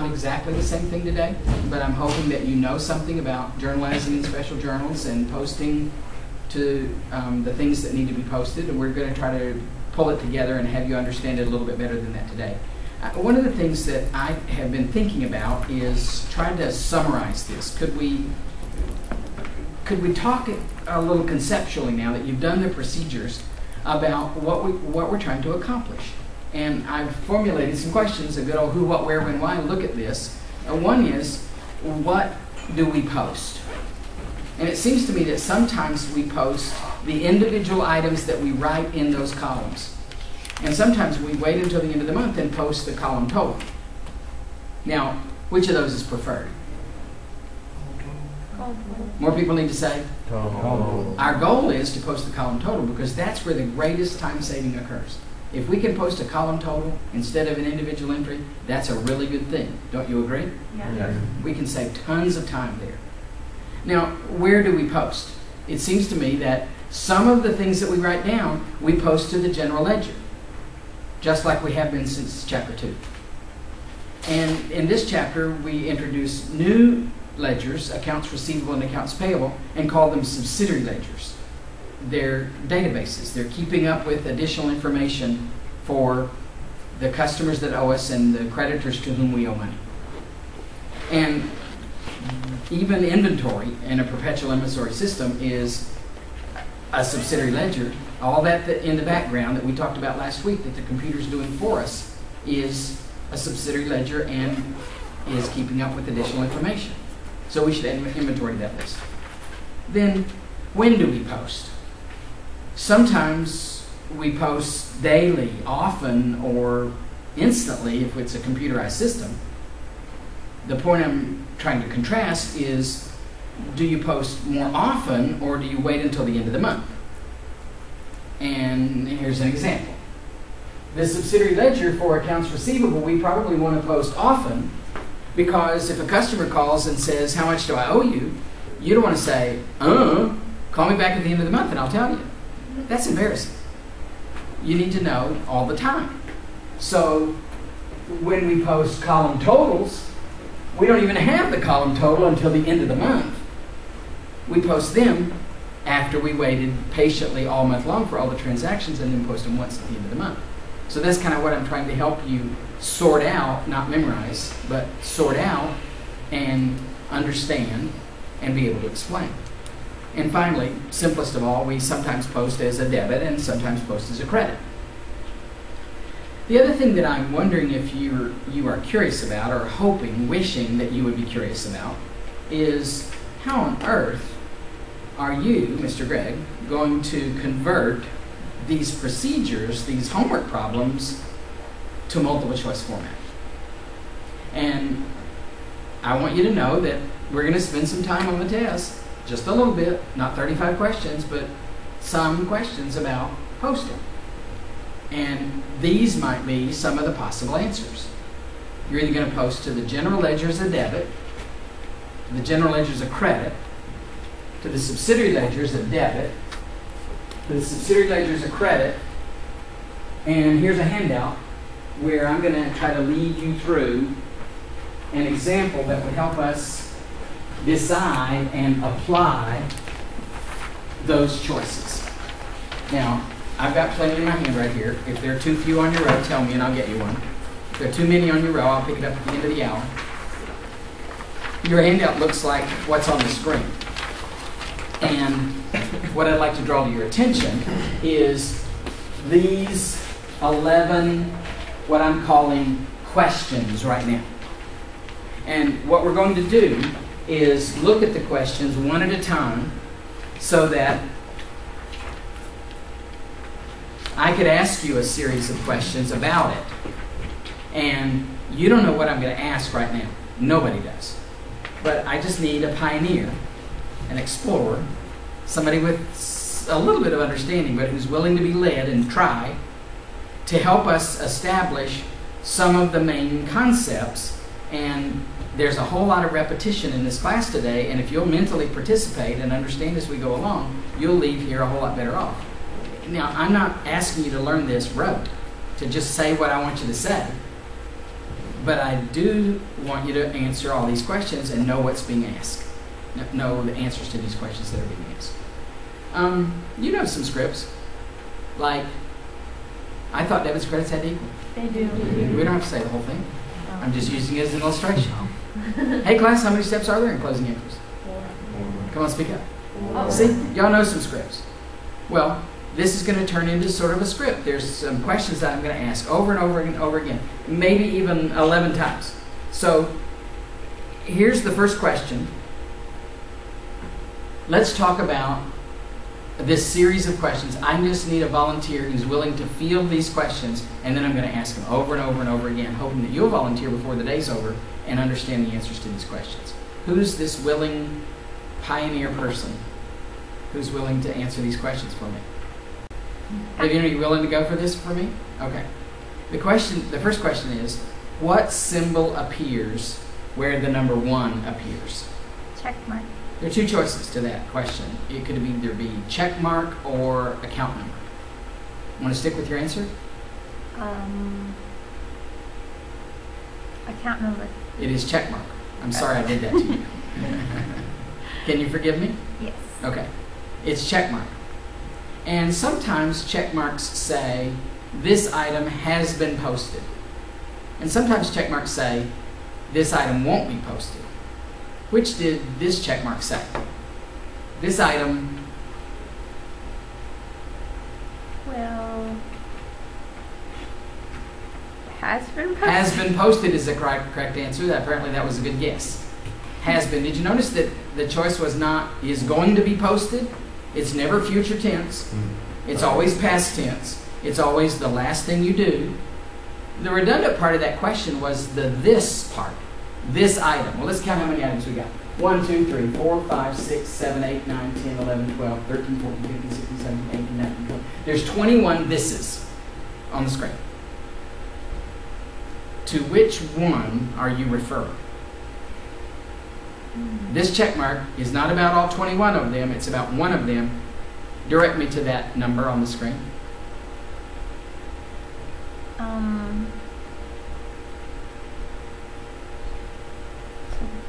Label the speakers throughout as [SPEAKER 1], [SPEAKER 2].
[SPEAKER 1] not exactly the same thing today, but I'm hoping that you know something about journalizing in special journals and posting to um, the things that need to be posted. And we're going to try to pull it together and have you understand it a little bit better than that today. Uh, one of the things that I have been thinking about is trying to summarize this. Could we could we talk a little conceptually now that you've done the procedures about what we what we're trying to accomplish? and I've formulated some questions, a good old who, what, where, when, why, look at this. Uh, one is, what do we post? And it seems to me that sometimes we post the individual items that we write in those columns. And sometimes we wait until the end of the month and post the column total. Now, which of those is preferred? More people need to say?
[SPEAKER 2] Total.
[SPEAKER 1] Our goal is to post the column total because that's where the greatest time saving occurs. If we can post a column total instead of an individual entry, that's a really good thing. Don't you agree? Yeah. We can save tons of time there. Now, where do we post? It seems to me that some of the things that we write down, we post to the general ledger, just like we have been since chapter 2. And in this chapter, we introduce new ledgers, accounts receivable and accounts payable, and call them subsidiary ledgers their databases. They're keeping up with additional information for the customers that owe us and the creditors to whom we owe money. And even inventory in a perpetual inventory system is a subsidiary ledger. All that in the background that we talked about last week that the computer's doing for us is a subsidiary ledger and is keeping up with additional information. So we should add inventory to that list. Then, when do we post? sometimes we post daily, often, or instantly if it's a computerized system. The point I'm trying to contrast is do you post more often or do you wait until the end of the month? And here's an example. The subsidiary ledger for accounts receivable, we probably want to post often because if a customer calls and says, How much do I owe you? you don't want to say, Uh, call me back at the end of the month and I'll tell you.
[SPEAKER 2] That's embarrassing.
[SPEAKER 1] You need to know all the time. So when we post column totals, we don't even have the column total until the end of the month. We post them after we waited patiently all month long for all the transactions and then post them once at the end of the month. So that's kind of what I'm trying to help you sort out, not memorize, but sort out and understand and be able to explain. And finally, simplest of all, we sometimes post as a debit and sometimes post as a credit. The other thing that I'm wondering if you're, you are curious about or hoping, wishing that you would be curious about is how on earth are you, Mr. Gregg, going to convert these procedures, these homework problems, to multiple choice format? And I want you to know that we're going to spend some time on the test just a little bit, not 35 questions, but some questions about posting. And these might be some of the possible answers. You're either going to post to the general ledger as a debit, the general ledger as a credit, to the subsidiary ledger as a debit, to the subsidiary ledger as a credit, and here's a handout where I'm going to try to lead you through an example that would help us decide and apply those choices. Now, I've got plenty in my hand right here. If there are too few on your row, tell me and I'll get you one. If there are too many on your row, I'll pick it up at the end of the hour. Your handout looks like what's on the screen. And what I'd like to draw to your attention is these 11, what I'm calling questions right now. And what we're going to do is look at the questions one at a time so that I could ask you a series of questions about it. And you don't know what I'm going to ask right now. Nobody does. But I just need a pioneer, an explorer, somebody with a little bit of understanding, but who's willing to be led and try to help us establish some of the main concepts and there's a whole lot of repetition in this class today, and if you'll mentally participate and understand as we go along, you'll leave here a whole lot better off. Now, I'm not asking you to learn this rote, to just say what I want you to say, but I do want you to answer all these questions and know what's being asked, know the answers to these questions that are being asked. Um, you know some scripts, like, I thought debits credits had equal. They do. We don't have to say the whole thing. I'm just using it as an illustration. hey class, how many steps are there in closing entries? Four. Come on, speak up. Oh. See, y'all know some scripts. Well, this is going to turn into sort of a script. There's some questions that I'm going to ask over and over and over again, maybe even 11 times. So here's the first question. Let's talk about this series of questions. I just need a volunteer who's willing to field these questions, and then I'm going to ask them over and over and over again, hoping that you'll volunteer before the day's over and understand the answers to these questions. Who's this willing pioneer person who's willing to answer these questions for me? are you willing to go for this for me? Okay. The question, the first question is, what symbol appears where the number one appears? Check mark. There are two choices to that question. It could either be check mark or account number. Want to stick with your answer?
[SPEAKER 2] Um, account number.
[SPEAKER 1] It is check mark. I'm sorry I did that to you. Can you forgive me? Yes. Okay. It's check mark. And sometimes check marks say, this item has been posted. And sometimes check marks say, this item won't be posted. Which did this checkmark set? This item.
[SPEAKER 2] Well, has been posted. Has been posted
[SPEAKER 1] is the correct, correct answer. That, apparently that was a good guess. Has been. Did you notice that the choice was not is going to be posted? It's never future tense. Mm-hmm. It's always past tense. It's always the last thing you do. The redundant part of that question was the this part this item. Well, let's count how many items we got. 1, 2, 3, 4, 5, 6, 7, 8, 9, 10, 11, 12, 13, 14, 15, 16, 17, 18, 19, 20. There's 21 thises on the screen. To which one are you referring? This check mark is not about all 21 of them, it's about one of them. Direct me to that number on the screen.
[SPEAKER 2] Um,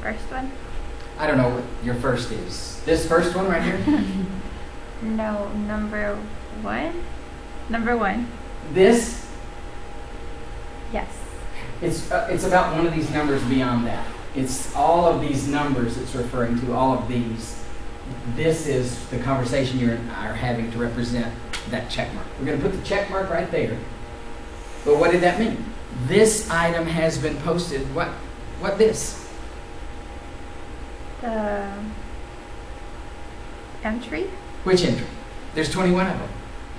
[SPEAKER 2] first one?
[SPEAKER 1] I don't know what your first is. This first one right here?
[SPEAKER 2] no, number one?
[SPEAKER 1] Number one. This? Yes. It's, uh, it's about one of these numbers beyond that. It's all of these numbers it's referring to, all of these. This is the conversation you and I are having to represent that check mark. We're going to put the check mark right there. But what did that mean? This item has been posted. What? What this?
[SPEAKER 2] the entry?
[SPEAKER 1] Which entry? There's 21 of them.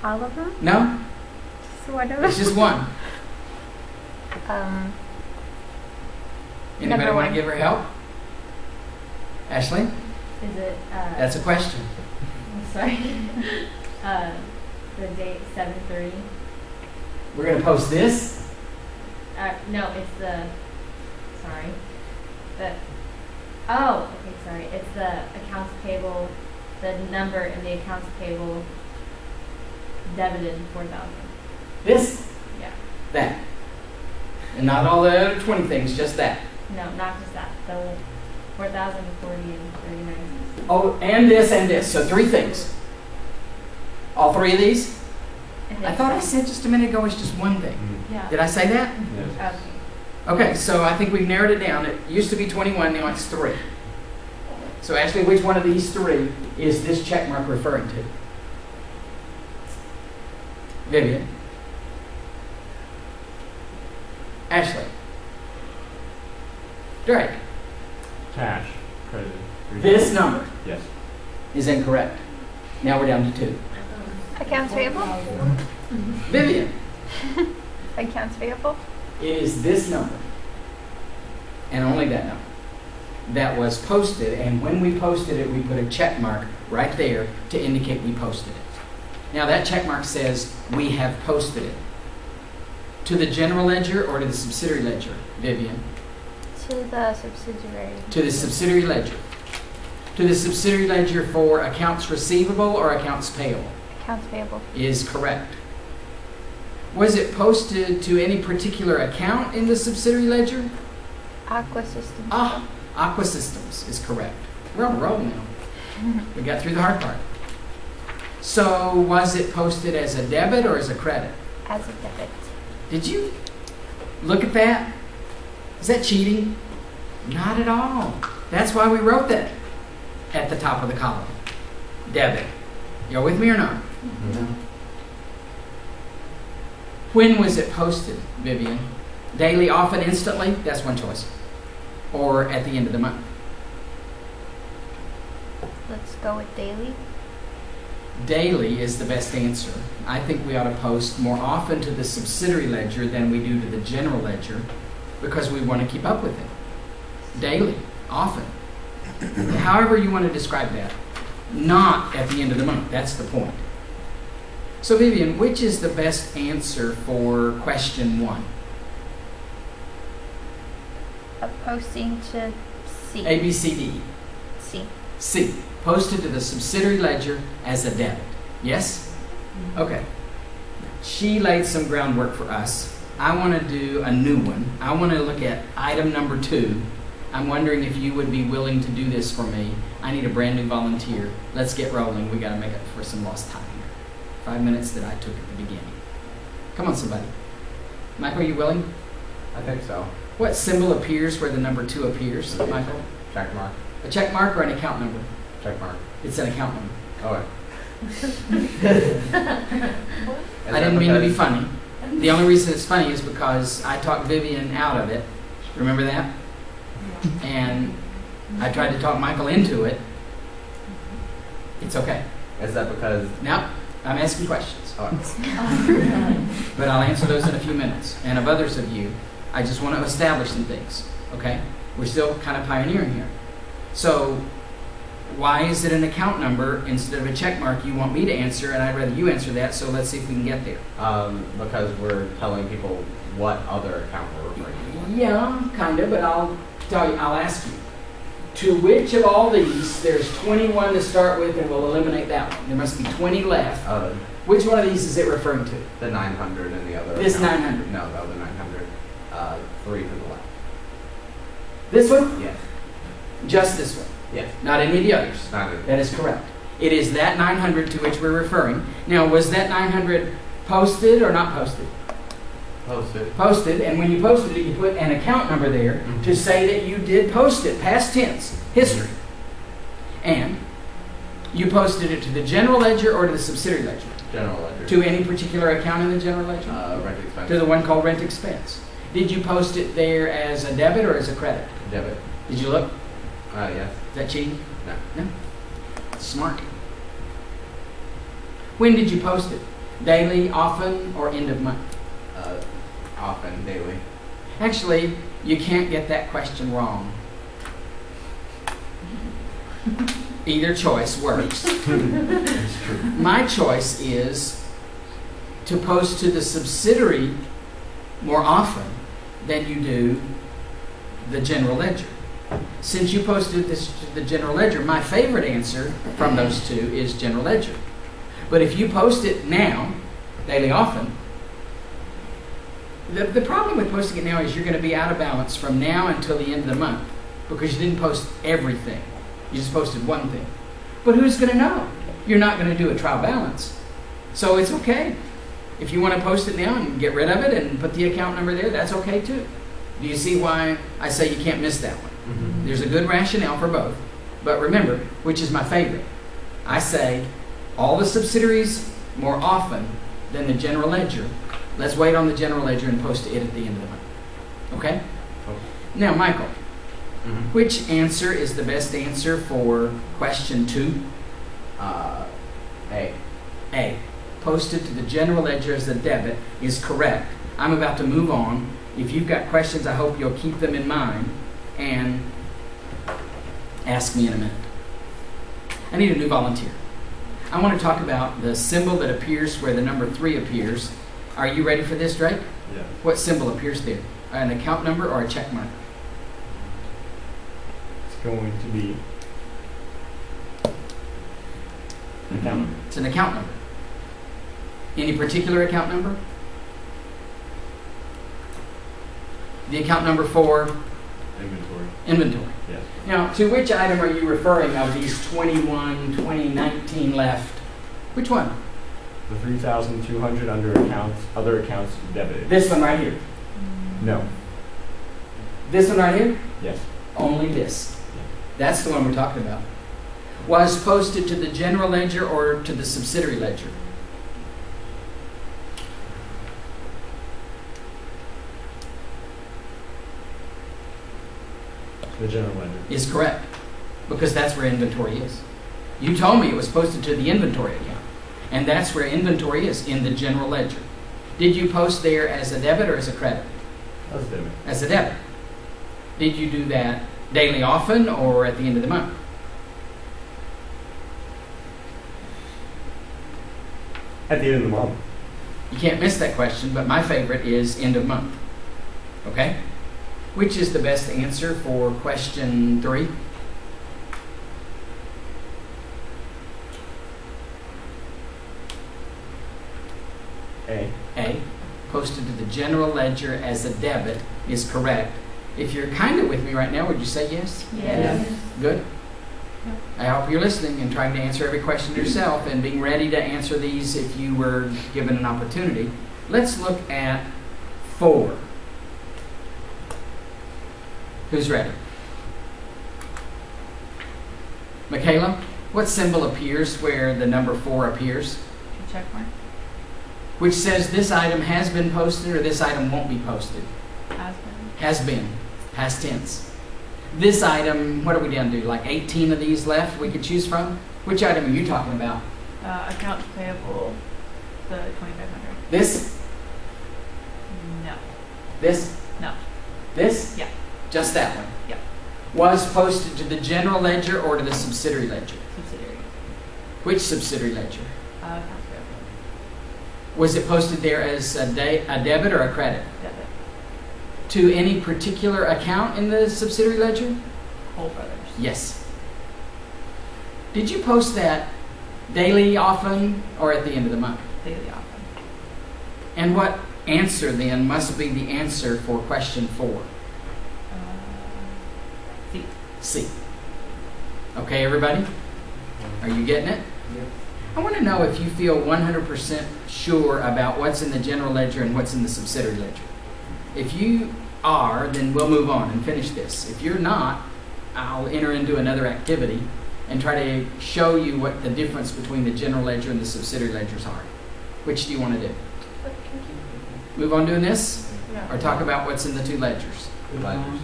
[SPEAKER 1] All of them? No.
[SPEAKER 2] Just one of them? It's just one. um,
[SPEAKER 1] Anybody want to give her help? Ashley? Is it? Uh, That's a question. I'm sorry.
[SPEAKER 2] uh, the date, 7.30.
[SPEAKER 1] We're going to post this?
[SPEAKER 2] Uh, no, it's the, sorry. The Oh, okay, sorry. It's the accounts payable, the number in the accounts payable debited 4,000. This? Yeah.
[SPEAKER 1] That. And not all the other 20 things, just that.
[SPEAKER 2] No, not just that. The 4,040 and 39.
[SPEAKER 1] Oh, and this and this. So three things. All three of these? I, thought I said just a minute ago it's just one thing. Yeah. Did I say that? Yes. Okay. Okay, so I think we've narrowed it down. It used to be 21, now it's 3. So ask me which one of these three is this check mark referring to? Vivian. Ashley. Drake. Cash. Credit. This number. Yes. Is incorrect. Now we're down to two.
[SPEAKER 2] Accounts payable. Vivian. Accounts payable.
[SPEAKER 1] It is this number, and only that number, that was posted. And when we posted it, we put a check mark right there to indicate we posted it. Now, that check mark says we have posted it. To the general ledger or to the subsidiary ledger, Vivian?
[SPEAKER 2] To the subsidiary. To the subsidiary
[SPEAKER 1] ledger. To the subsidiary ledger for accounts receivable or accounts payable? Accounts payable. Is correct. Was it posted to any particular account in the subsidiary ledger?
[SPEAKER 2] Aqua Systems. Ah,
[SPEAKER 1] Aqua Systems is correct. We're on the roll now. We got through the hard part. So was it posted as a debit or as a credit? As a debit. Did you look at that? Is that cheating? Not at all. That's why we wrote that at the top of the column. Debit. Y'all with me or not? No. When was it posted, Vivian? Daily, often, instantly? That's one choice. Or at the end of the month?
[SPEAKER 2] Let's go with daily.
[SPEAKER 1] Daily is the best answer. I think we ought to post more often to the subsidiary ledger than we do to the general ledger because we want to keep up with it. Daily, often. However, you want to describe that. Not at the end of the month. That's the point. So, Vivian, which is the best answer for question one?
[SPEAKER 2] Posting to C. A, B,
[SPEAKER 1] C, D. C. C. Posted to the subsidiary ledger as a debit. Yes? Mm-hmm. Okay. She laid some groundwork for us. I want to do a new one. I want to look at item number two. I'm wondering if you would be willing to do this for me. I need a brand new volunteer. Let's get rolling. We got to make up for some lost time five minutes that I took at the beginning. Come on, somebody. Michael, are you willing? I think so. What symbol appears where the number two appears, okay. Michael? Check mark. A check mark or an account number? Check mark. It's an account number. Oh. Okay. I didn't mean to be funny. The only reason it's funny is because I talked Vivian out of it. Remember that? And I tried to talk Michael into it. It's okay. Is that because? No. I'm asking questions. Right. but I'll answer those in a few minutes. And of others of you, I just want to establish some things. Okay? We're still kind of pioneering here. So, why is it an account number instead of a check mark you want me to answer, and I'd rather you answer that, so let's see if we can get there. Um, because we're telling people what other account we're referring to. Yeah, kind of, but I'll tell you, I'll ask you to which of all these, there's 21 to start with, and we'll eliminate that one. There must be 20 left. Uh, which one of these is it referring to? The 900 and the other. This no, 900. No, the other 900. Uh, three to the left. This one? Yes. Just this one? Yes. Not any of the others? Not any. That is correct. It is that 900 to which we're referring. Now, was that 900 posted or not posted? Posted. Posted, and when you posted it, you put an account number there mm-hmm. to say that you did post it, past tense, history. And you posted it to the general ledger or to the subsidiary ledger? General ledger. To any particular account in the general ledger? Uh, rent expense. To the one called rent expense. Did you post it there as a debit or as a credit? Debit. Did you look? Uh, yes. Is that cheating? No. No? Smart. When did you post it? Daily, often, or end of month? uh, often daily? Actually, you can't get that question wrong. Either choice works. My choice is to post to the subsidiary more often than you do the general ledger. Since you posted this to the general ledger, my favorite answer from those two is general ledger. But if you post it now, daily often, the, the problem with posting it now is you're going to be out of balance from now until the end of the month because you didn't post everything. You just posted one thing. But who's going to know? You're not going to do a trial balance. So it's okay. If you want to post it now and get rid of it and put the account number there, that's okay too. Do you see why I say you can't miss that one? Mm-hmm. There's a good rationale for both. But remember, which is my favorite? I say all the subsidiaries more often than the general ledger Let's wait on the general ledger and post it at the end of the month. Okay? okay. Now, Michael, mm-hmm. which answer is the best answer for question two? Uh, a. A. Posted to the general ledger as a debit is correct. I'm about to move on. If you've got questions, I hope you'll keep them in mind and ask me in a minute. I need a new volunteer. I want to talk about the symbol that appears where the number three appears are you ready for this, Drake? Yeah. What symbol appears there? An account number or a check mark? It's going to be an account number. It's an account number. Any particular account number? The account number for? Inventory. Inventory. Yes. Now, to which item are you referring of these 21, 2019 left? Which one? the 3,200 under accounts, other accounts debited? This one right here. No. This one right here? Yes. Only this. Yeah. That's the one we're talking about. Was posted to the general ledger or to the subsidiary ledger? The general ledger. Is correct. Because that's where inventory is. You told me it was posted to the inventory account. And that's where inventory is, in the general ledger. Did you post there as a debit or as a credit? As a debit. As a debit. Did you do that daily often or at the end of the month? At the end of the month. You can't miss that question, but my favorite is end of month. Okay? Which is the best answer for question three? posted to the general ledger as a debit is correct. If you're kind of with me right now, would you say yes? Yes. yes. Good. I hope you're listening and trying to answer every question yourself and being ready to answer these if you were given an opportunity. Let's look at four. Who's ready? Michaela, what symbol appears where the number four appears? Check mark which says this item has been posted or this item won't be posted. Has been. Has been. Past tense. This item, what are we down to? Like 18 of these left we could choose from? Which item are you talking about?
[SPEAKER 2] Uh, accounts payable, the 2500 This? No.
[SPEAKER 1] This? No. This? Yeah. Just that one? Yeah. Was posted to the general ledger or to the subsidiary ledger? Subsidiary. Which subsidiary ledger? Uh, was it posted there as a, de a debit or a credit? Debit. To any particular account in the subsidiary ledger? Whole Brothers. Yes. Did you post that daily, often, or at the end of the month? Daily, often. And what answer then must be the answer for question four? Uh, C. C. Okay, everybody? Are you getting it? Yep. I want to know if you feel 100% sure about what's in the general ledger and what's in the subsidiary ledger. If you are, then we'll move on and finish this. If you're not, I'll enter into another activity and try to show you what the difference between the general ledger and the subsidiary ledgers are. Which do you want to do? Move on doing this? Or talk about what's in the two ledgers? ledgers.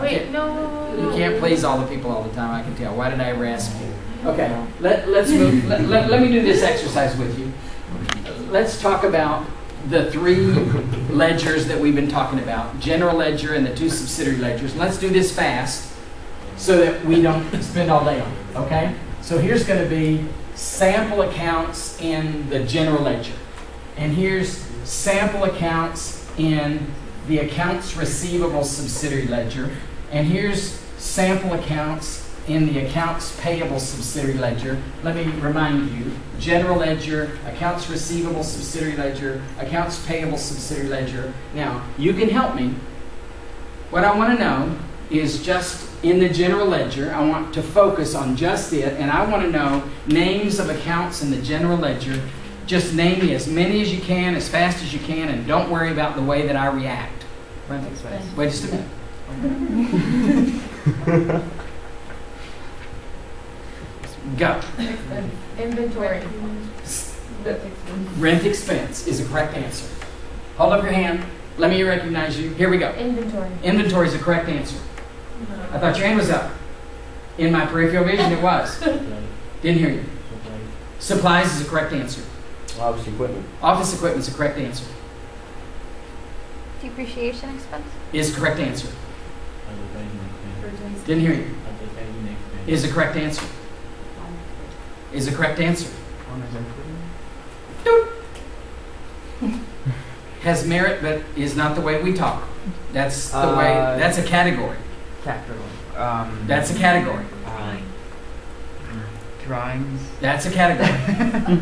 [SPEAKER 2] Wait, no. You can't please all
[SPEAKER 1] the people all the time, I can tell. Why did I ever ask you? Okay, let, let's move, let, let, let me do this exercise with you. Let's talk about the three ledgers that we've been talking about, general ledger and the two subsidiary ledgers. let's do this fast so that we don't spend all day on it, okay? So here's going to be sample accounts in the general ledger. And here's sample accounts in the accounts receivable subsidiary ledger. And here's sample accounts in the accounts payable subsidiary ledger. Let me remind you, general ledger, accounts receivable subsidiary ledger, accounts payable subsidiary ledger. Now, you can help me. What I want to know is just in the general ledger, I want to focus on just it, and I want to know names of accounts in the general ledger. Just name me as many as you can, as fast as you can, and don't worry about the way that I react. Wait just a minute. Go. Inventory. Rent expense is the correct answer. Hold up your hand. Let me recognize you. Here we go. Inventory. Inventory is the correct answer. I thought your hand was up. In my peripheral vision, it was. Didn't hear you. Supplies is the correct answer. Office equipment. Office equipment is the correct answer.
[SPEAKER 2] Depreciation expense? Is the correct answer.
[SPEAKER 1] Didn't hear you. Is the correct answer is the correct answer. Has merit, but is not the way we talk. That's the uh, way. That's a category. Category. Um, that's a category. drawings. That's a category.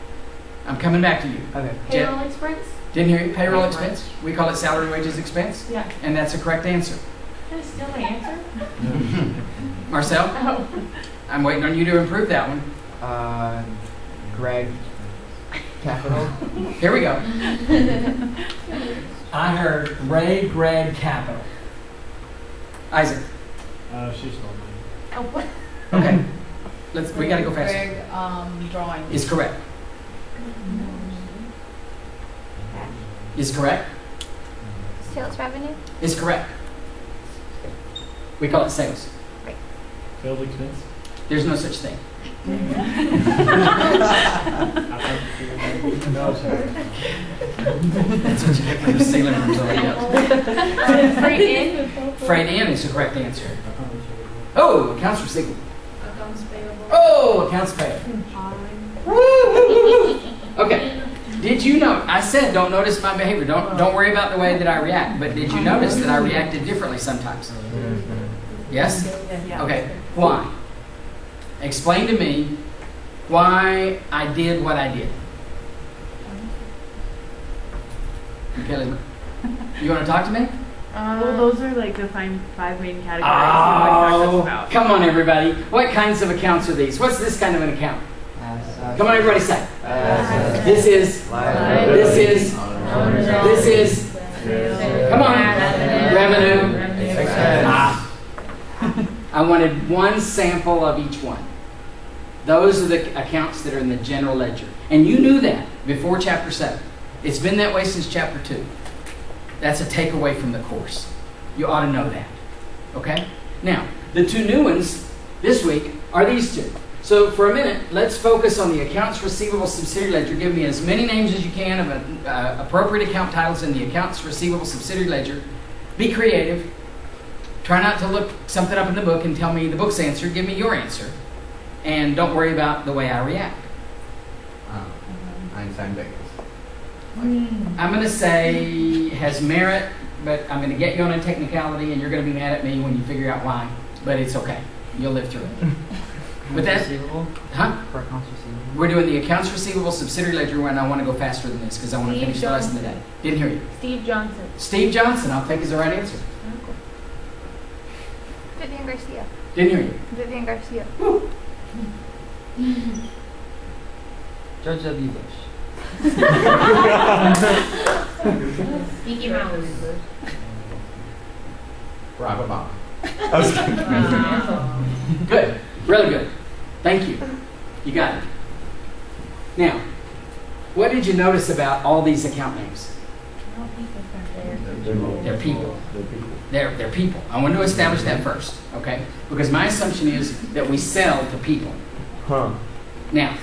[SPEAKER 1] I'm coming back to you. Okay. Payroll expense. Didn't hear you. Payroll expense. We call it salary, wages, expense. Yeah. And that's a correct answer.
[SPEAKER 2] That's still the answer.
[SPEAKER 1] Marcel. Oh. I'm waiting on you to improve that one. Uh, Greg Capital. Here we go. I heard Ray Greg Capital. Isaac. Uh, she's stole mine. Oh, what? Okay. Let's. We gotta go fast. Greg um, drawing. Is correct. Is correct.
[SPEAKER 2] Sales revenue.
[SPEAKER 1] Is correct. We call it sales. Right. Sales expense. There's no such thing. That's what you get from Sailor Moon uh,
[SPEAKER 2] Freight in? Freight
[SPEAKER 1] in is the correct answer. Oh, accounts receivable.
[SPEAKER 2] Accounts payable.
[SPEAKER 1] Oh, accounts
[SPEAKER 2] payable.
[SPEAKER 1] okay. Did you know? I said, don't notice my behavior. Don't don't worry about the way that I react. But did you notice that I reacted differently sometimes? Yes. Okay. Why? explain to me why I did what I did. you want to talk to me?
[SPEAKER 2] Uh, well, those are like the five main categories. Oh, come on,
[SPEAKER 1] everybody. What kinds of accounts are these? What's this kind of an account? Come on, everybody, say. This is. This is. This is.
[SPEAKER 2] Come on. Revenue. Revenue. Ah.
[SPEAKER 1] I wanted one sample of each one. Those are the accounts that are in the general ledger. And you knew that before chapter 7. It's been that way since chapter 2. That's a takeaway from the course. You ought to know that. Okay? Now, the two new ones this week are these two. So for a minute, let's focus on the accounts receivable subsidiary ledger. Give me as many names as you can of a, uh, appropriate account titles in the accounts receivable subsidiary ledger. Be creative. Try not to look something up in the book and tell me the book's answer. Give me your answer and don't worry about the way I react. Um, Einstein mm-hmm. Bagels.
[SPEAKER 2] Like, mm. I'm going to say
[SPEAKER 1] has merit, but I'm going to get you on a technicality, and you're going to be mad at me when you figure out why. But it's okay. You'll live through it. With that, receivable? huh? For accounts receivable. We're doing the accounts receivable subsidiary ledger one. I want to go faster than this because I want to finish Johnson. the lesson today. Didn't hear you.
[SPEAKER 2] Steve Johnson.
[SPEAKER 1] Steve Johnson, I'll take is the right answer.
[SPEAKER 2] Vivian Garcia. Didn't hear you. Vivian Garcia. Woo. George W. Bush. Mickey
[SPEAKER 1] Mouse. Barack Obama. Good. Really good. Thank you. You got it. Now, what did you notice about all these account names?
[SPEAKER 2] They're people. They're people.
[SPEAKER 1] They're, they're people. I want to establish that first, okay? Because my assumption is that we sell to people. Huh. Now,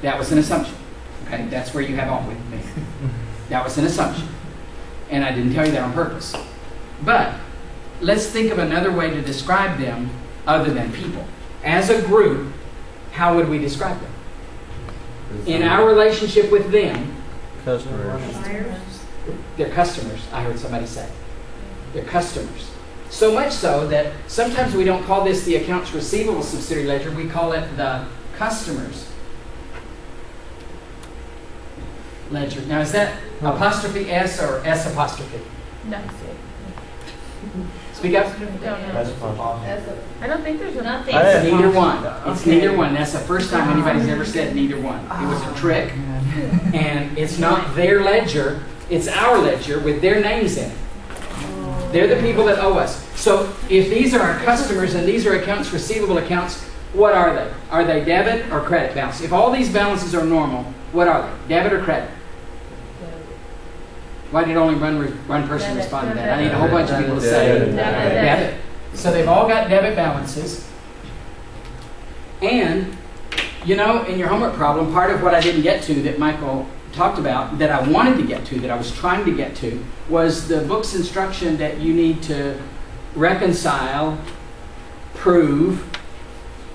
[SPEAKER 1] that was an assumption, okay? That's where you have on with me. That was an assumption. And I didn't tell you that on purpose. But let's think of another way to describe them other than people. As a group, how would we describe them? In uh, our relationship with them, customers. Their customers, I heard somebody say their customers. So much so that sometimes we don't call this the accounts receivable subsidiary ledger, we call it the customers ledger. Now, is that apostrophe S or S apostrophe? No. Speak up. I
[SPEAKER 2] don't think there's one. It's neither one. It's okay. neither one. That's the first time anybody's ever said neither one. It was a oh. trick.
[SPEAKER 1] and it's not their ledger, it's our ledger with their names in it. They're the people that owe us. So if these are our customers and these are accounts receivable accounts, what are they? Are they debit or credit balance? If all these balances are normal, what are they? Debit or credit? Why did only one, one person debit. respond to that? I need a whole bunch of people to say debit. debit. So they've all got debit balances. And, you know, in your homework problem, part of what I didn't get to that Michael talked about that I wanted to get to, that I was trying to get to, was the book's instruction that you need to reconcile, prove,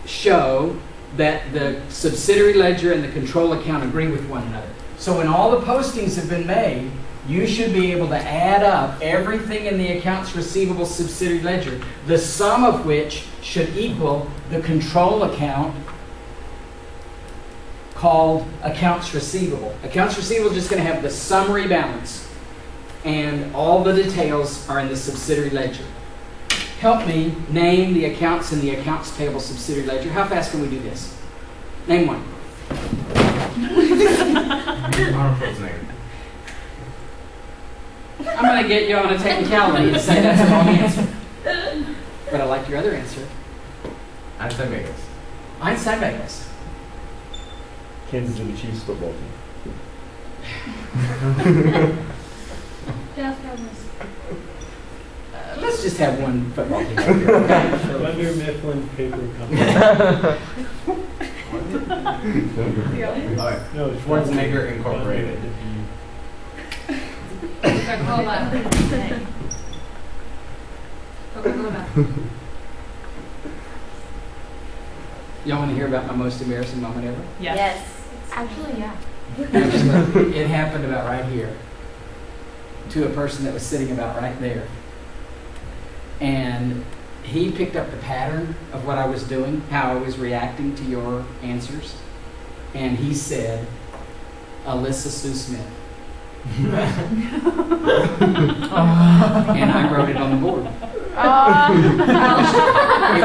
[SPEAKER 1] show that the subsidiary ledger and the control account agree with one another. So when all the postings have been made, you should be able to add up everything in the accounts receivable subsidiary ledger, the sum of which should equal the control account called accounts receivable. Accounts receivable is just going to have the summary balance, and all the details are in the subsidiary ledger. Help me name the accounts in the accounts payable subsidiary ledger. How fast can we do this? Name one. I'm going to get you on a technicality and say that's the wrong answer. But I like your other answer. Einstein bagels. Einstein bagels. Kansas City Chiefs football team. Uh, let's just have one football team. Dunder Mifflin Paper Company. Right. No, Schwarzenegger
[SPEAKER 2] Incorporated. Coca-Cola.
[SPEAKER 1] Y'all want to hear about my most embarrassing moment ever?
[SPEAKER 2] Yes. yes. Actually, yeah.
[SPEAKER 1] it happened about right here to a person that was sitting about right there. And he picked up the pattern of what I was doing, how I was reacting to your answers. And he said, Alyssa Sue Smith. and I wrote it on the board. Uh.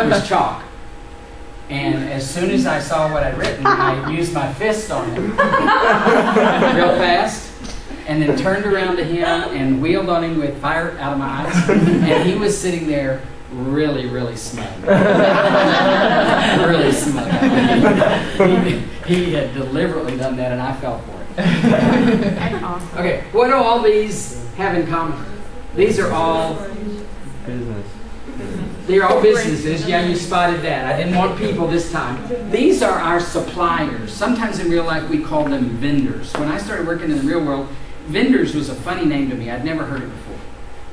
[SPEAKER 1] it was chalk. And as soon as I saw what I'd written, I used my fist on him real fast, and then turned around to him and wheeled on him with fire out of my eyes. And he was sitting there really, really smug. really smug. He, he, had deliberately done that, and I fell for it. Okay, what do all these have in common? These are all business they're all businesses. Yeah, you spotted that. I didn't want people this time. These are our suppliers. Sometimes in real life we call them vendors. When I started working in the real world, vendors was a funny name to me. I'd never heard it before.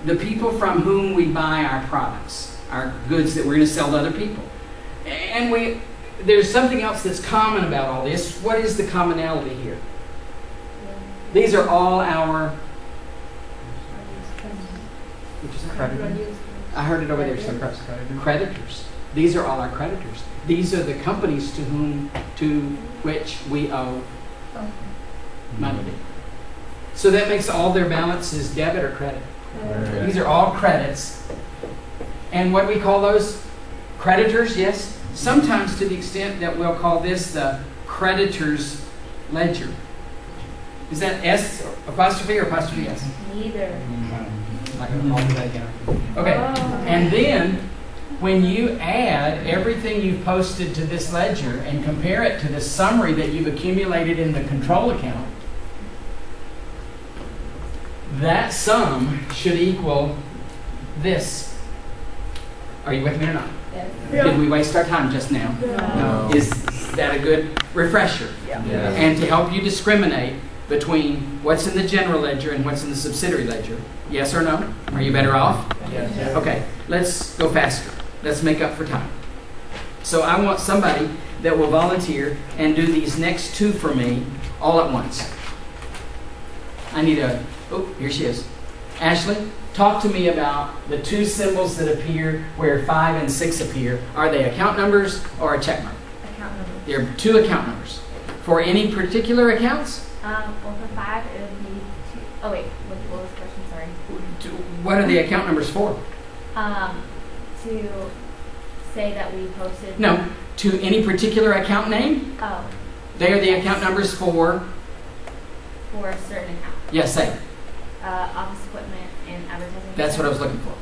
[SPEAKER 1] The people from whom we buy our products, our goods that we're going to sell to other people. And we there's something else that's common about all this. What is the commonality here? These are all our. Which is I heard it over there somewhere. Creditors. These are all our creditors. These are the companies to whom, to which we owe money. So that makes all their balances debit or credit. These are all credits. And what we call those? Creditors, yes? Sometimes to the extent that we'll call this the creditor's ledger. Is that S apostrophe or apostrophe S? Neither. call that again. Oh, okay. And then when you add everything you've posted to this ledger and compare it to the summary that you've accumulated in the control account, that sum should equal this. Are you with me or not? Yeah. Did we waste our time just now? No. no. Is that a good refresher? Yeah. Yes. And to help you discriminate, between what's in the general ledger and what's in the subsidiary ledger? Yes or no? Are you better off? Yes. Okay, let's go faster. Let's make up for time. So I want somebody that will volunteer and do these next two for me all at once. I need a, oh, here she is. Ashley, talk to me about the two symbols that appear where five and six appear. Are they account numbers or a check mark? Account numbers. They're two account numbers. For any particular accounts?
[SPEAKER 2] Um, well, for five, it would be two. Oh wait, what, what was the question? Sorry. What are the account numbers for? Um, to say that we posted. No,
[SPEAKER 1] to any particular account name. Oh. They are the account numbers for.
[SPEAKER 2] For a certain account. Yes, say. Uh, office equipment and advertising. That's what I was looking for.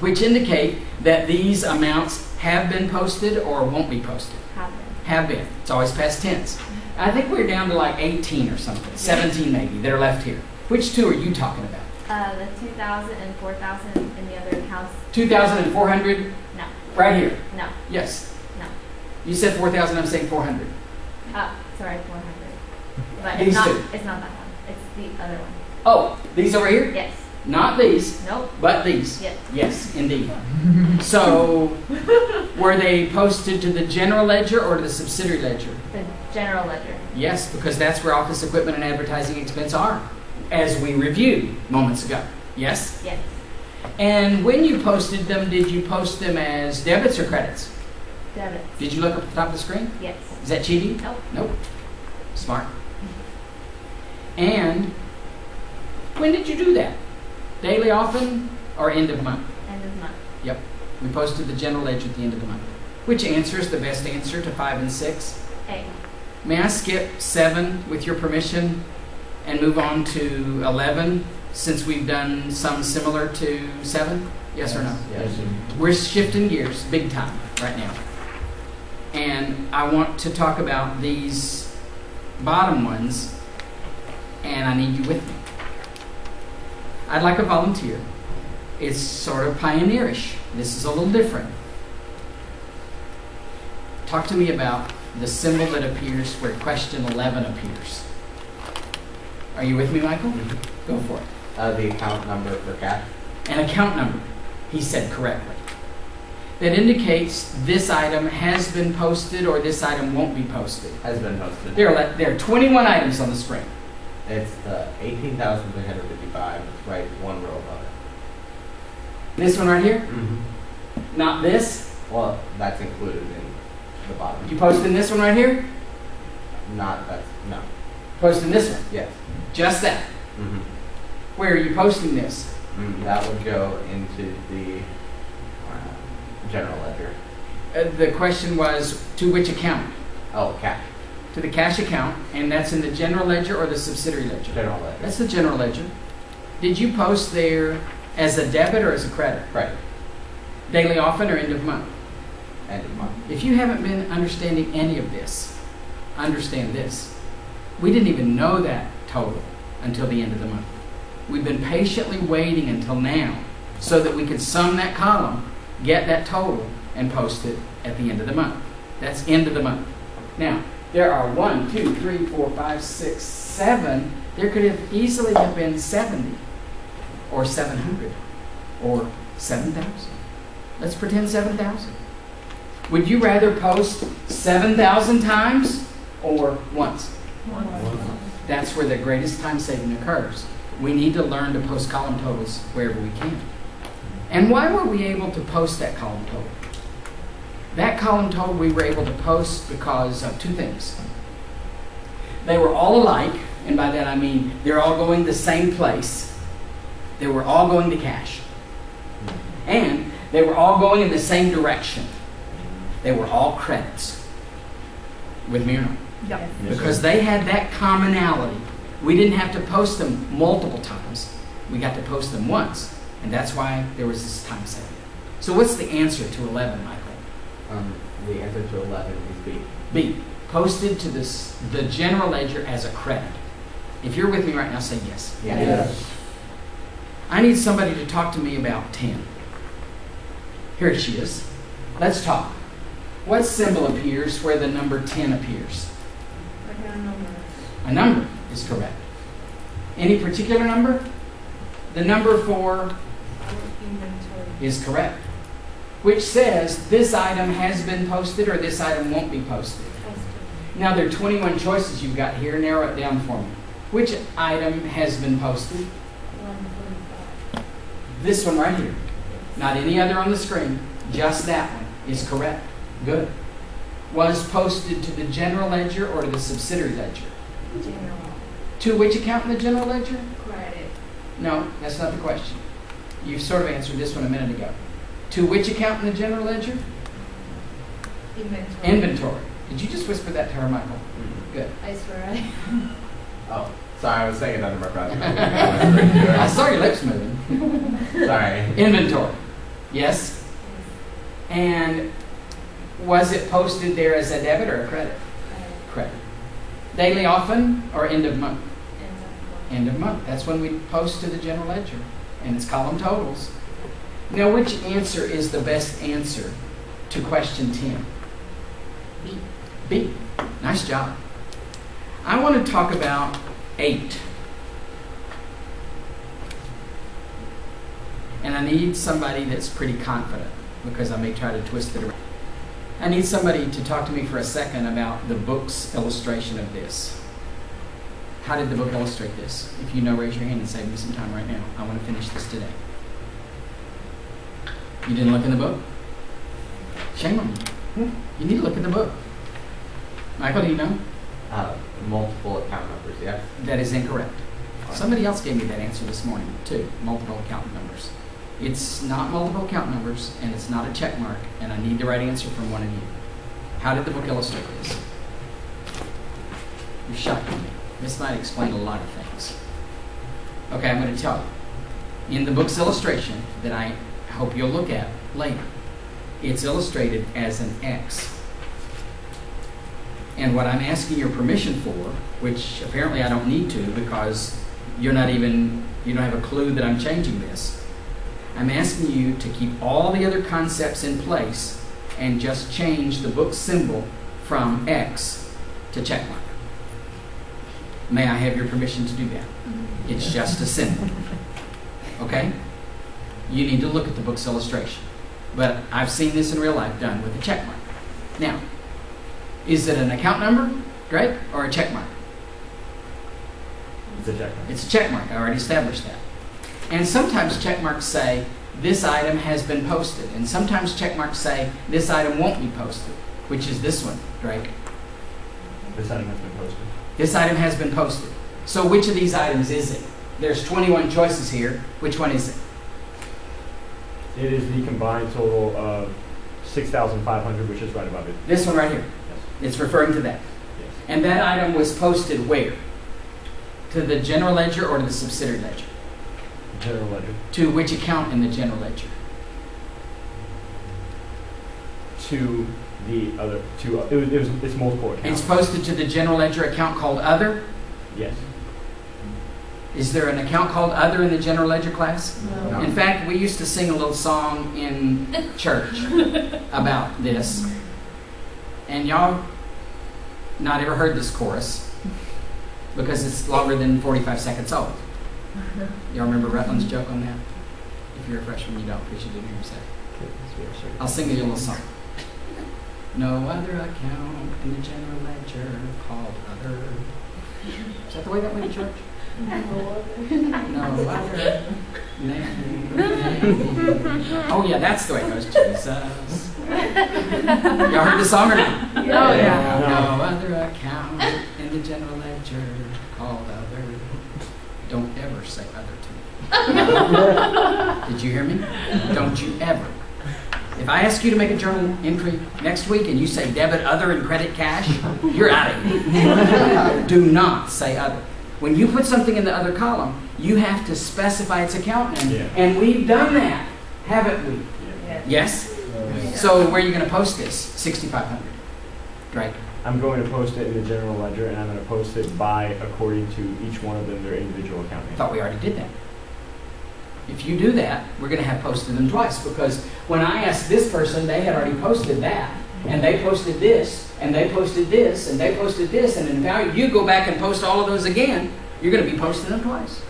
[SPEAKER 1] Which indicate that these amounts have been posted or won't be posted. Have been. Have been. It's always past tense. I think we're down to like 18 or something, 17 maybe, that are left here. Which two are you talking about?
[SPEAKER 2] Uh, the 2,000 and 4,000 in the other house. 2,400? No. Right here? No. Yes? No.
[SPEAKER 1] You said 4,000, I'm saying 400.
[SPEAKER 2] Oh, uh, sorry, 400. But these it's not, two. it's not that one. It's the other one.
[SPEAKER 1] Oh, these over here? Yes. Not these. Nope. But these. Yep. Yes, indeed. so, were they posted to the general ledger or to the subsidiary ledger?
[SPEAKER 2] The general ledger.
[SPEAKER 1] Yes, because that's where office equipment and advertising expense are, as we reviewed moments ago. Yes? Yes. And when you posted them, did you post them as debits or credits? Debits. Did you look up the top of the screen? Yes. Is that cheating? Nope. Nope. Smart. Mm-hmm. And when did you do that? Daily often or end of month? End of month. Yep. We posted the general ledger at the end of the month. Which answer is the best answer to 5 and 6? A. May I skip 7 with your permission and move on to 11 since we've done some similar to 7? Yes, yes, or no? Yes. We're shifting gears big time right now. And I want to talk about these bottom ones, and I need you with me. I'd like a volunteer. It's sort of pioneerish. This is a little different. Talk to me about the symbol that appears where question 11 appears. Are you with me, Michael? Mm-hmm. Go for it. Uh, the account number for cash. An account number, he said correctly. That indicates this item has been posted or this item won't be posted. Has been posted. There are, there are 21 items on the screen. It's the uh, 18,355. It's right one row above it. This one right here? Mm -hmm. Not this? Well, that's included in the bottom. You posting this one right here? Not that. No. Posting this one? Yes. Just that? Mm -hmm. Where are you posting this? Mm that would go into the uh, general ledger. Uh, the question was to which account? Oh, cash to the cash account, and that's in the general ledger or the subsidiary ledger? General ledger. That's the general ledger. Did you post there as a debit or as a credit? Right. Daily often or end of month? End of month. If you haven't been understanding any of this, understand this. We didn't even know that total until the end of the month. We've been patiently waiting until now so that we could sum that column, get that total, and post it at the end of the month. That's end of the month. Now, there are one, two, three, four, five, six, seven. There could have easily have been 70 or 700 or 7,000. Let's pretend 7,000. Would you rather post 7,000 times or once? Once. That's where the greatest time saving occurs. We need to learn to post column totals wherever we can. And why were we able to post that column total? That column total we were able to post because of two things. They were all alike, and by that I mean they're all going the same place. They were all going to cash. And they were all going in the same direction. They were all credits. With me Yep. Yes, because they had that commonality. We didn't have to post them multiple times. We got to post them once. And that's why there was this time saving. So what's the answer to 11, Mike? Um, the answer to 11 is B. B, posted to this, the general ledger as a credit. If you're with me right now, say yes. Yes. yes. I need somebody to talk to me about 10. Here she is. Let's talk. What symbol appears where the number 10 appears?
[SPEAKER 2] A number. A number
[SPEAKER 1] is correct. Any particular number? The number for inventory is correct which says this item has been posted or this item won't be posted. Now there are 21 choices you've got here. Narrow it down for me. Which item has been posted? This one right here. Not any other on the screen. Just that one is correct. Good. Was posted to the general ledger or to the subsidiary ledger? General. To which account in the general ledger? Credit. No, that's not the question. You've sort of answered this one a minute ago. To which account in the general ledger? Inventory. Inventory. Did you just whisper that to her, Michael? Mm-hmm. Good.
[SPEAKER 2] I swear I.
[SPEAKER 1] oh, sorry, I was saying under my breath. I saw your lips moving. sorry. Inventory. Yes? And was it posted there as a debit or a credit? Credit. credit. Daily often or end of month? End of month. End of month. That's when we post to the general ledger. And it's column totals. Now, which answer is the best answer to question 10? B. B. Nice job. I want to talk about 8. And I need somebody that's pretty confident because I may try to twist it around. I need somebody to talk to me for a second about the book's illustration of this. How did the book illustrate this? If you know, raise your hand and save me some time right now. I want to finish this today. You didn't look in the book? Shame on you. Hmm? You need to look in the book. Michael, do you know? Uh, multiple account numbers, yeah. That is incorrect. Right. Somebody else gave me that answer this morning, too. Multiple account numbers. It's not multiple account numbers, and it's not a check mark, and I need the right answer from one of you. How did the book illustrate this? You're shocking me. This might explain a lot of things. Okay, I'm going to tell you. In the book's illustration that I hope you'll look at later. It's illustrated as an X. And what I'm asking your permission for, which apparently I don't need to because you're not even, you don't have a clue that I'm changing this, I'm asking you to keep all the other concepts in place and just change the book symbol from X to checkmark. May I have your permission to do that? Mm-hmm. It's just a symbol. Okay? you need to look at the book's illustration. But I've seen this in real life done with a check mark. Now, is it an account number, right, or a check mark? It's a check mark. It's a check mark. I already established that. And sometimes check marks say, this item has been posted. And sometimes check marks say, this item won't be posted, which is this one, Drake. This item has been posted. This item has been posted. So which of these items is it? There's 21 choices here. Which one is it? It is the combined total of 6,500, which is right above it. This one right here. Yes. It's referring to that. Yes. And that item was posted where? To the general ledger or to the subsidiary ledger? General ledger. To which account in the general ledger? To the other, to, it was, it was, it's multiple accounts. It's posted to the general ledger account called other? Yes. Is there an account called Other in the general ledger class? No. In fact, we used to sing a little song in church about this. And y'all not ever heard this chorus because it's longer than 45 seconds old. Y'all remember Rutland's joke on that? If you're a freshman, you don't because you didn't hear him say it. I'll sing you a little song. No other account in the general ledger called Other. Is that the way that went in church? no, oh yeah, that's the way it goes. Jesus. Y'all heard the song or not? Oh yeah. yeah. no other account in the general ledger called other. Don't ever say other to me. Did you hear me? Don't you ever. If I ask you to make a journal entry next week and you say debit other and credit cash, you're out of here. Do not say other. When you put something in the other column, you have to specify its account name. Yeah. And we've done that, haven't we? Yeah. Yes? Yeah. So where are you going to post this? 6500 right? I'm going to post it in the general ledger, and I'm going to post it by according to each one of them their individual account name. I thought we already did that. If you do that, we're going to have posted them twice because when I asked this person, they had already posted that and they posted this, and they posted this, and they posted this, and if value, you go back and post all of those again, you're going to be posting them twice.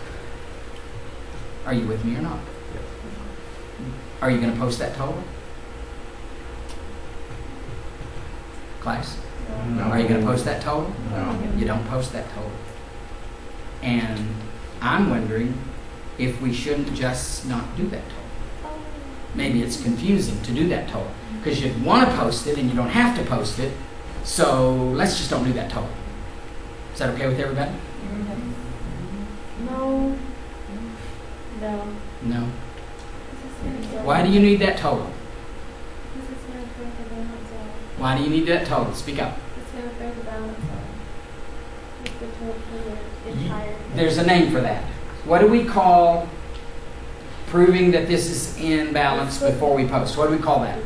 [SPEAKER 1] Are you with me or not? Are you going to post that total? Class? No. Are you going to post that total? No. You don't post that total. And I'm wondering if we shouldn't just not do that total maybe it's confusing to do that total, because you want to post it and you don't have to post it. So let's just don't do that total. Is that okay with everybody?
[SPEAKER 2] No. No. No. Why do you need
[SPEAKER 1] that total? Why do you need that total? Speak up. there's a name for that. What do we call proving that this is in balance before we post. What do we call that?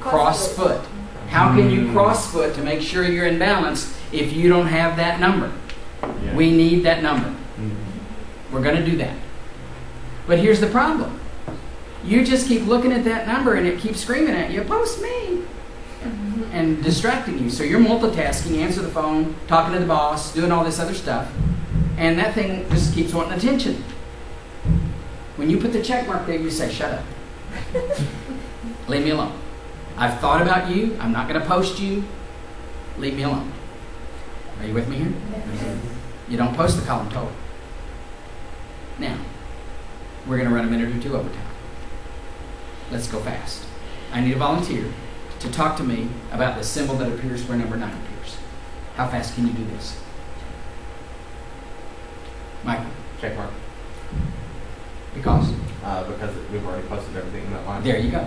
[SPEAKER 1] Cross foot. How can you cross foot to make sure you're in balance if you don't have that number? Yeah. We need that number.
[SPEAKER 2] Mm-hmm.
[SPEAKER 1] We're going to do that. But here's the problem you just keep looking at that number and it keeps screaming at you, post me, mm-hmm. and distracting you. So you're multitasking, answer the phone, talking to the boss, doing all this other stuff, and that thing just keeps wanting attention. When you put the check mark there, you say, shut up. Leave me alone. I've thought about you. I'm not going to post you. Leave me alone. Are you with me here? You don't post the column total. Now, we're going to run a minute or two over time. Let's go fast. I need a volunteer to talk to me about the symbol that appears where number 9 appears. How fast can you do this? Michael. Check mark. Because? Uh, because we've already posted everything in that line. There you go.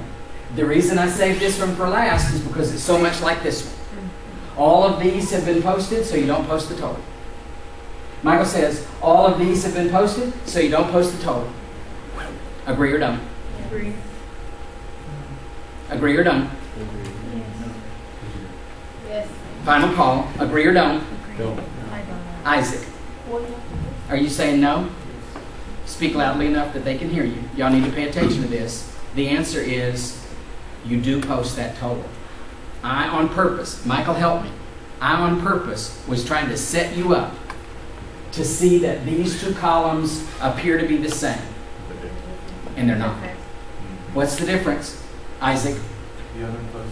[SPEAKER 1] The reason I saved this one for last is because it's so much like this one. All of these have been posted, so you don't post the total. Michael says, all of these have been posted, so you don't post the total. Agree or done? Agree. Agree or done? Yes. yes. Final call. Agree or done? No. Isaac. Are you saying no? Speak loudly enough that they can hear you. Y'all need to pay attention to this. The answer is you do post that total. I, on purpose, Michael, help me. I, on purpose, was trying to set you up to see that these two columns appear to be the same. And they're not. What's the difference, Isaac? The other posted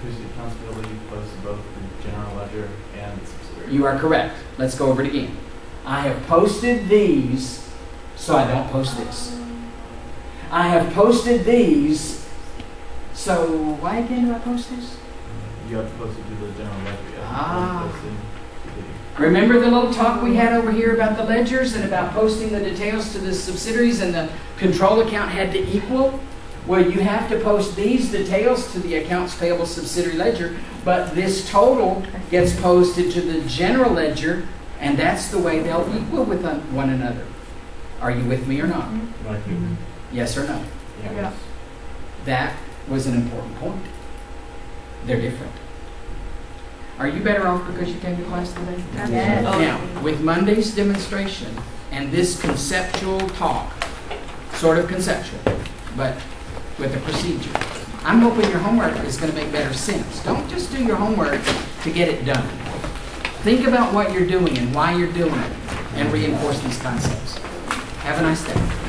[SPEAKER 1] to the accounts payable, you posted both the general ledger and the subsidiary. You are correct. Let's go over it again. I have posted these so I don't post this. I have posted these, so why again do I post this?
[SPEAKER 2] You have to post it to the general ledger. Ah.
[SPEAKER 1] Remember the little talk we had over here about the ledgers and about posting the details to the subsidiaries and the control account had to equal? Well, you have to post these details to the accounts payable subsidiary ledger, but this total gets posted to the general ledger, and that's the way they'll equal with one another. Are you with me or not? Mm-hmm. Yes or no? Yes. yeah. That was an important point. They're different. Are you better off because you came to class today? Yes. Now, with Monday's demonstration and this conceptual talk, sort of conceptual, but with a procedure, I'm hoping your homework is going to make better sense. Don't just do your homework to get it done. Think about what you're doing and why you're doing it and reinforce these concepts. Have a nice day.